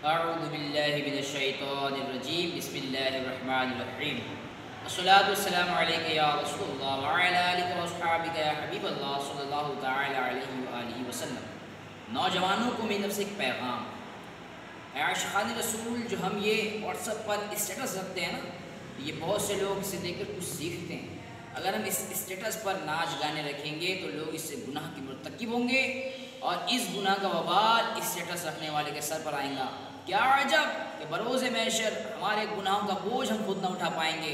व आलिहि वसल्लम नौजवानों को मेरी तरफ़ से एक पैगाम आशिक़ान रसूल जो हम ये व्हाट्सएप पर स्टेटस रखते हैं ना ये बहुत से लोग इसे देखकर कुछ सीखते हैं अगर हम इस स्टेटस पर नाच गाने रखेंगे तो लोग इससे गुनाह की मरतकब होंगे और इस गुनाह का वबाल इस स्टेटस रखने वाले के सर पर आएगा। क्या अजब कि बरोज़ मैशर, हमारे गुनाहों का बोझ हम खुद ना उठा पाएँगे।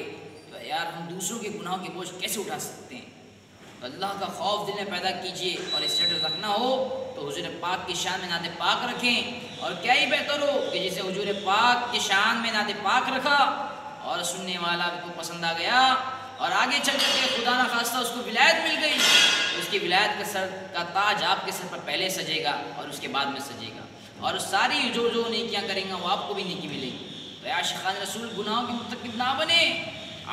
तो यार हम दूसरों के गुनाहों के बोझ कैसे उठा सकते हैं? तो अल्लाह का खौफ दिल में पैदा कीजिए और स्टेटस रखना हो तो हजूर पाक की शान में नाते पाक रखें। और क्या ही बेहतर हो कि जिसे हजूर पाक की शान में नाते पाक रखा और सुनने वाला को पसंद आ गया। और आगे चल कर के खुदा ना खास्ता उसको विलायत मिल गई। उसकी विलायत का सर, का ताज आपके सर पर पहले सजेगा और उसके बाद में सजेगा। और सारी जो जो नेकियाँ करेंगे, वो आपको भी नेकी मिलेगी। तो आशिक़ान रसूल गुनाहों के मुतकब ना बने।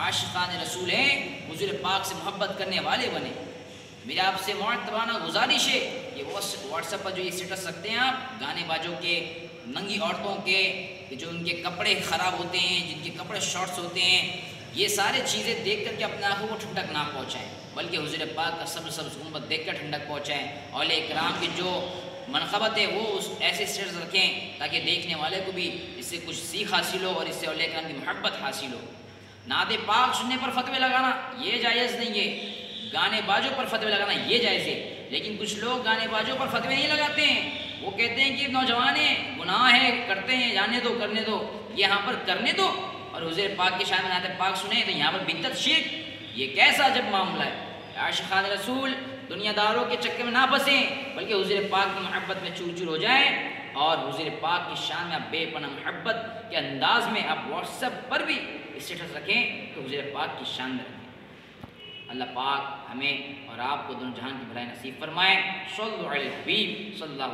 आशिक़ान रसूल हैं, हजूर पाक से मोहब्बत करने वाले बने। मेरे आपसे मोतबाना गुजारिश है ये व्हाट्सएप पर जो ये स्टेटस रखते हैं आप गाने बाजों के, नंगी औरतों के जो उनके कपड़े ख़राब होते हैं, जिनके कपड़े शॉर्ट्स होते हैं ये सारे चीज़ें देख करके अपने आँखों को ठंडक ना पहुँचाएँ, बल्कि हजूर पाक का सब सब गुम्बत देख कर ठंडक पहुँचाएँ, और कराम की जो मनखबत है वो उस ऐसे स्टेटस रखें ताकि देखने वाले को भी इससे कुछ सीख हासिल हो और इससे अल कराम की मोहब्बत हासिल हो। नाद पाक सुनने पर फतवे लगाना ये जायज़ नहीं है। गाने बाजों पर फतवे लगाना ये जायज़ है। लेकिन कुछ लोग गाने बाजों पर फतवे नहीं लगाते हैं। वो कहते हैं कि नौजवान हैं, गुनाह है, करते हैं, जाने दो, करने दो। यहाँ पर करने दो। और हुजैर पाक के शान नाते पाक सुने तो यहाँ पर बिद्दत शिरक ये कैसा जब मामला है। आशिक़ान रसूल, दुनियादारों के चक्कर में ना फंसें, बल्कि हुजैर पाक की मोहब्बत में चूर चूर हो जाएँ, और हुजैर पाक की शान में आप बेपना मोहब्बत के अंदाज में आप व्हाट्सएप पर भी स्टेटस रखें तो हुजैर पाक की शान में रखें। अल्लाह पाक हमें और आपको दोनों जहान की भलाई नसीब फरमाएँ। अलैहि वसल्लम।